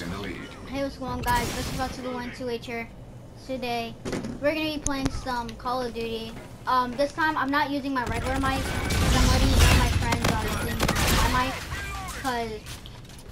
us in the lead. Hey, what's going on, guys? This is about to the one two H here. Today, we're gonna be playing some Call of Duty. Um, this time I'm not using my regular mic because I'm letting one of my friends uh, using my mic because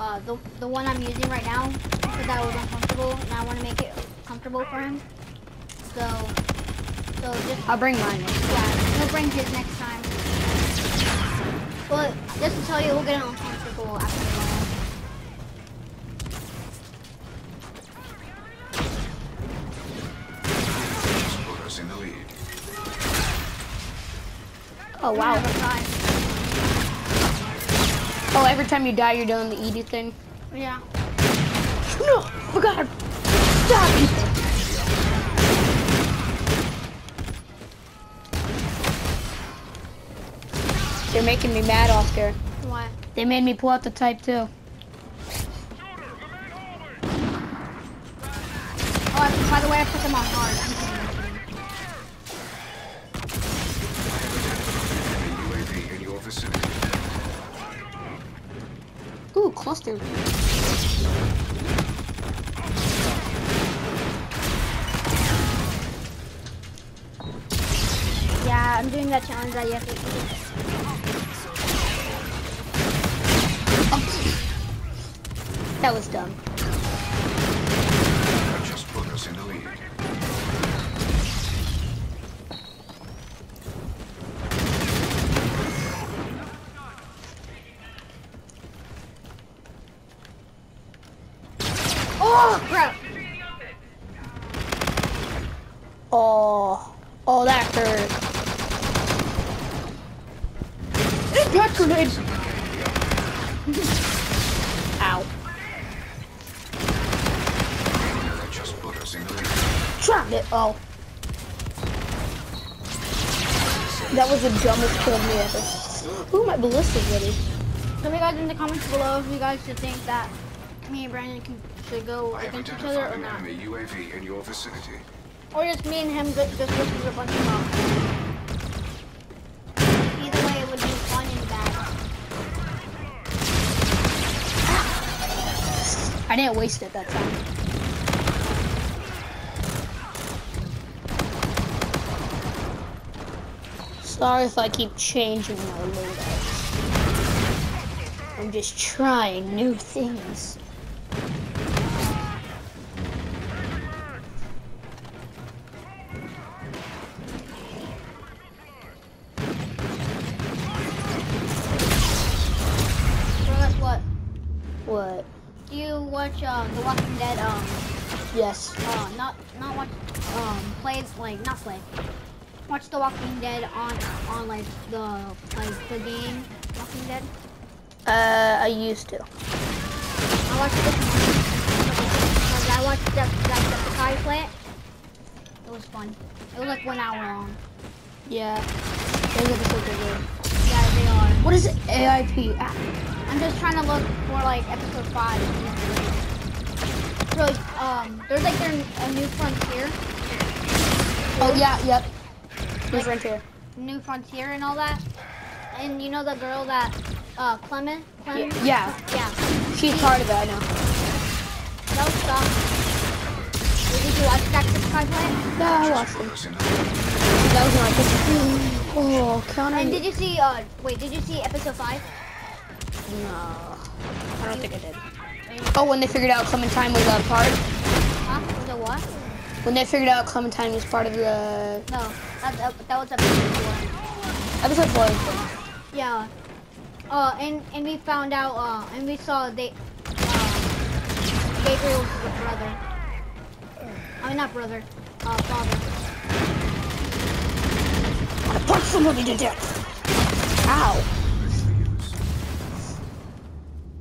uh, the the one I'm using right now because that was uncomfortable and I want to make it comfortable for him. So, so just I'll bring mine. yeah, he'll bring his next time. But just to tell you, we'll get it uncomfortable after Oh wow. Have a time. Oh, every time you die, you're doing the Edie thing. Yeah. No, oh God. Stop people. They're making me mad, Oscar. What? They made me pull out the Type 2. Oh, by the way, I put them on hard. Enemy UAV in your vicinity. Ooh, cluster. Yeah, I'm doing that challenge that you have to eat. Oh. That was dumb. Oh, crap! Oh, oh, that hurt. That grenade. Ow. Just put us in the lead. Dropped it. Oh. That was the dumbest kill of me ever. Ooh, my ballistic ready. Tell me guys in the comments below if you guys should think that me and Brandon can, should go I against each other or an not. enemy UAV in your vicinity. Or just me and him just, just versus a bunch of mobs. Either way, it would be fun and bad. I didn't waste it that time. Sorry if I keep changing my loadouts. I'm just trying new things. You watch um, The Walking Dead? Um, Yes. uh, not not watch um plays like not play. Watch The Walking Dead on on like the like the game Walking Dead. Uh, I used to. I watched it. Because I watched that that Jacksepticeye play it. It was fun. It was like one hour long. Yeah. Those episodes are good. Yeah, they are. What is? AIP? Ah. I'm just trying to look for like episode five. So um, there's like their a new frontier, Oh yeah, yep. New right here? new frontier and all that. And you know the girl that uh Clement? Clement? Yeah. Yeah. She's part of it, I know. That was stuff. Did you watch Jacksepticeye play? Yeah, I watched it. us in the lead. That was my favorite. Oh, counter. And did you see? Uh, wait, did you see episode five? No. I don't think I did. Oh, when they figured out Clementine was a part? Huh? Was it what? When they figured out Clementine was part of the No, that, that, that was episode four. episode four. Yeah. Uh, and and we found out. Uh, and we saw they. Uh, Gabriel's brother. I mean, not brother. Uh, father. I punched somebody to death. Ow.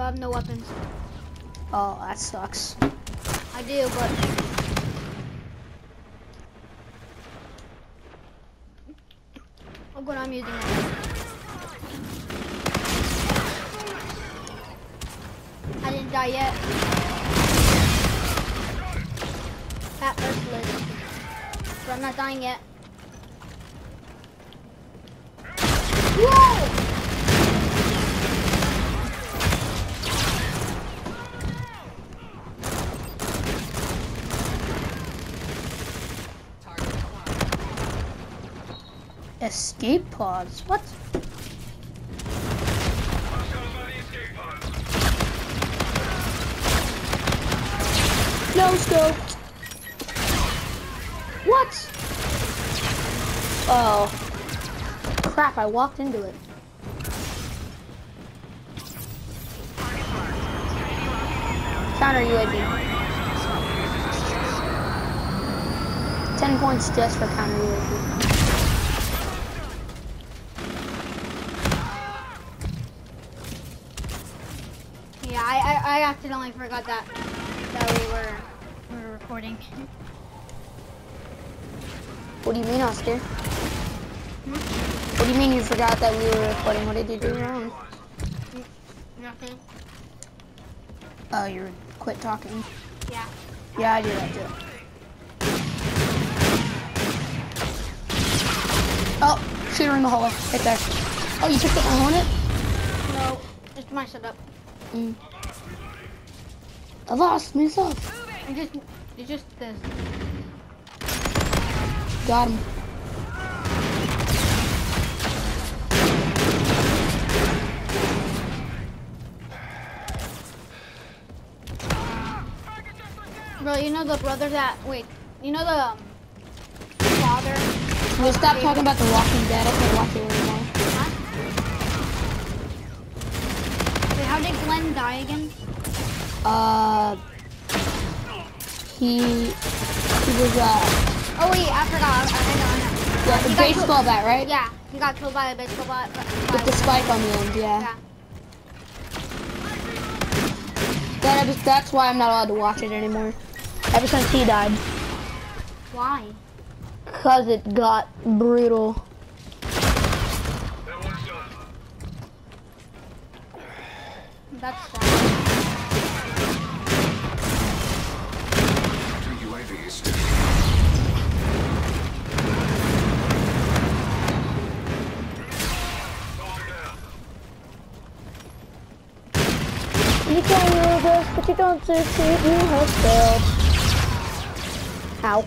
Bro, I have no weapons. Oh, that sucks. I do, but. Oh, good, I'm using it. I didn't die yet. Pat merciless. But I'm not dying yet. Escape pods. What? No scope. What? Oh. Crap, I walked into it. Counter UAV. 10 points just for counter UAV. Yeah, I, I, I accidentally forgot that that we were we were recording. What do you mean, Oscar? What do you mean you forgot that we were recording? What did you do wrong? Nothing. Oh, you quit talking. Yeah. Yeah, I do that too. Oh, shooter in the hallway, right there. Oh, you took the hornet? No, it's my setup. Mm. I lost myself. You just it's just this. Got him. Bro, you know the brother that wait, you know the um, father? Can we stop talking about The Walking Dead? I can't watch it anymore. Huh? Wait, how did Glenn die again? Uh, he he was uh Oh wait, I forgot. I, I know, I know. yeah, the baseball bat, right? Yeah, he got killed by a baseball bat. With the spike on the end, yeah. Yeah. That epi- that's why I'm not allowed to watch it anymore. Ever since he died. Why? Cause it got brutal. That's sad. You try your best, but you don't succeed. You have failed. Ow.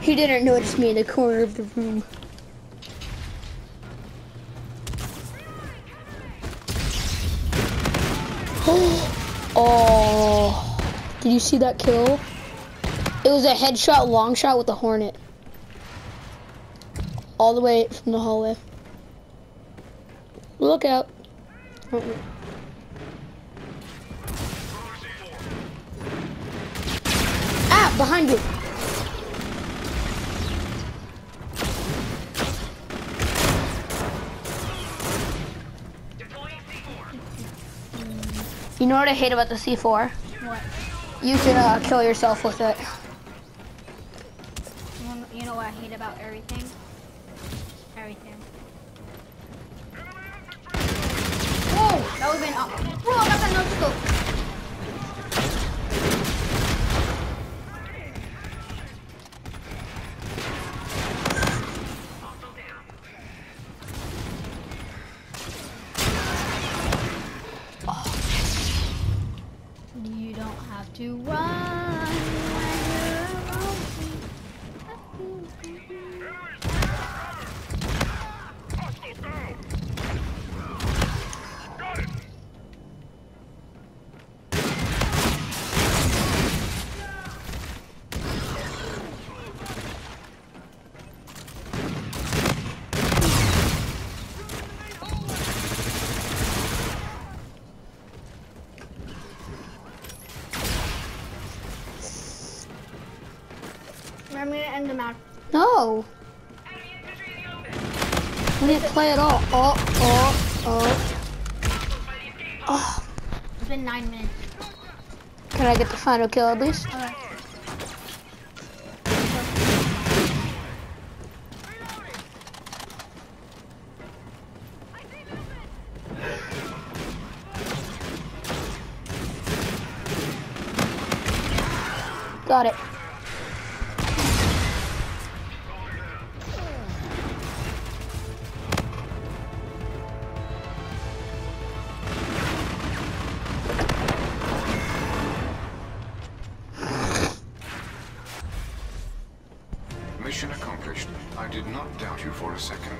He didn't notice me in the corner of the room. oh. Did you see that kill? It was a headshot, long shot with the hornet. All the way from the hallway. Look out. Ah, behind you. You know what I hate about the C4? What? You can uh, kill yourself with it. You know- what I hate about everything? Everything. Whoa! That would've been up. Bro, I got that no scope. To run I'm the match. No. We didn't play at all. Oh, oh, oh. Oh, It's been nine minutes. can I get the final kill at least? Okay. Got it. Mission accomplished. I did not doubt you for a second.